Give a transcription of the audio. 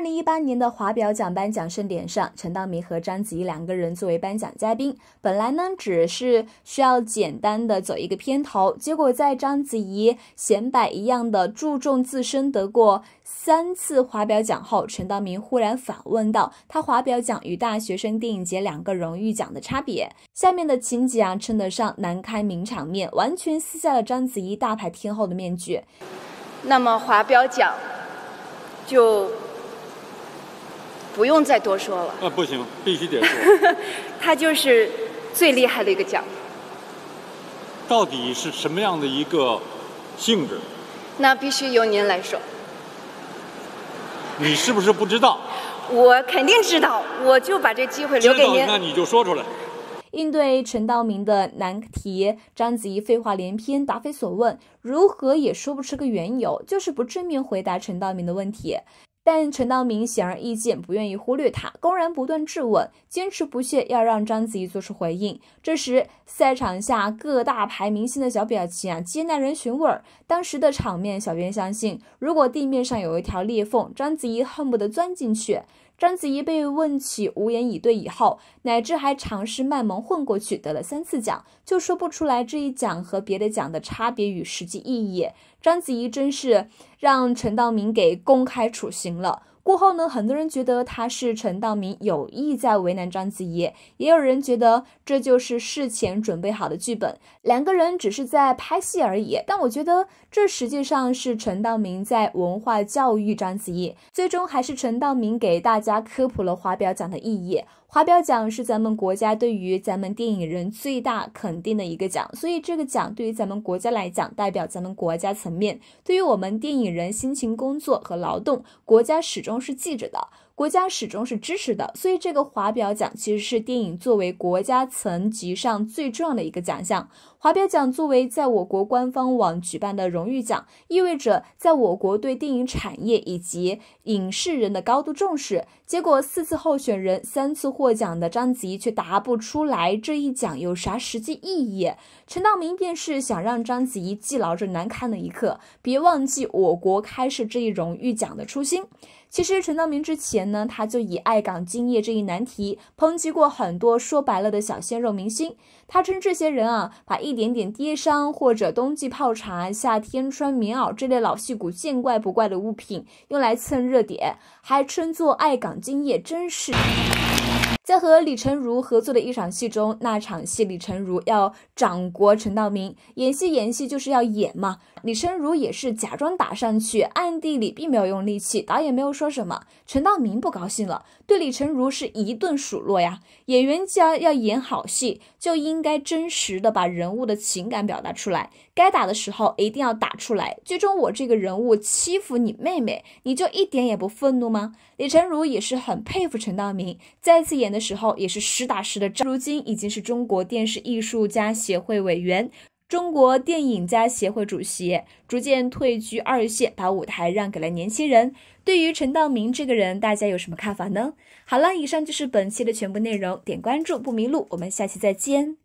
二零一八年的华表奖颁奖盛典上，陈道明和章子怡两个人作为颁奖嘉宾。本来呢，只是需要简单的走一个片头，结果在章子怡显摆一样的注重自身得过三次华表奖后，陈道明忽然反问到他华表奖与大学生电影节两个荣誉奖的差别。下面的情节啊，称得上难堪名场面，完全撕下了章子怡大牌天后的面具。那么华表奖就。不用再多说了。啊，不行，必须得说。他就是最厉害的一个奖。到底是什么样的一个性质？那必须由您来说。你是不是不知道？我肯定知道，我就把这机会留给您。那你就说出来。应对陈道明的难题，章子怡废话连篇，答非所问，如何也说不出个缘由，就是不正面回答陈道明的问题。但陈道明显而易见不愿意忽略他，公然不断质问，坚持不懈要让章子怡做出回应。这时，赛场下各大牌明星的小表情啊，皆耐人寻味儿。当时的场面，小编相信，如果地面上有一条裂缝，章子怡恨不得钻进去。章子怡被问起无言以对以后，乃至还尝试卖萌混过去，得了三次奖，就说不出来这一奖和别的奖的差别与实际意义。章子怡真是让陈道明给公开处刑了。过后呢，很多人觉得他是陈道明有意在为难章子怡，也有人觉得这就是事前准备好的剧本，两个人只是在拍戏而已。但我觉得这实际上是陈道明在文化教育章子怡，最终还是陈道明给大家科普了华表奖的意义。华表奖是咱们国家对于咱们电影人最大肯定的一个奖，所以这个奖对于咱们国家来讲，代表咱们国家层面，对于我们电影人辛勤工作和劳动，国家始终是记着的。国家始终是支持的，所以这个华表奖其实是电影作为国家层级上最重要的一个奖项。华表奖作为在我国官方网举办的荣誉奖，意味着在我国对电影产业以及影视人的高度重视。结果四次候选人三次获奖的章子怡却答不出来这一奖有啥实际意义。陈道明便是想让章子怡记牢这难堪的一刻，别忘记我国开设这一荣誉奖的初心。其实陈道明之前呢，他就以爱岗敬业这一难题抨击过很多说白了的小鲜肉明星。他称这些人啊，把一点点跌伤或者冬季泡茶、夏天穿棉袄这类老戏骨见怪不怪的物品用来蹭热点，还称作爱岗敬业，真是。在和李成儒合作的一场戏中，那场戏李成儒要掌掴陈道明，演戏演戏就是要演嘛。李成儒也是假装打上去，暗地里并没有用力气，导演没有说什么。陈道明不高兴了，对李成儒是一顿数落呀。演员既然要演好戏，就应该真实的把人物的情感表达出来，该打的时候一定要打出来。最终我这个人物欺负你妹妹，你就一点也不愤怒吗？李成儒也是很佩服陈道明，再次演的时候也是实打实的。如今已经是中国电视艺术家协会委员、中国电影家协会主席，逐渐退居二线，把舞台让给了年轻人。对于陈道明这个人，大家有什么看法呢？好了，以上就是本期的全部内容，点关注不迷路，我们下期再见。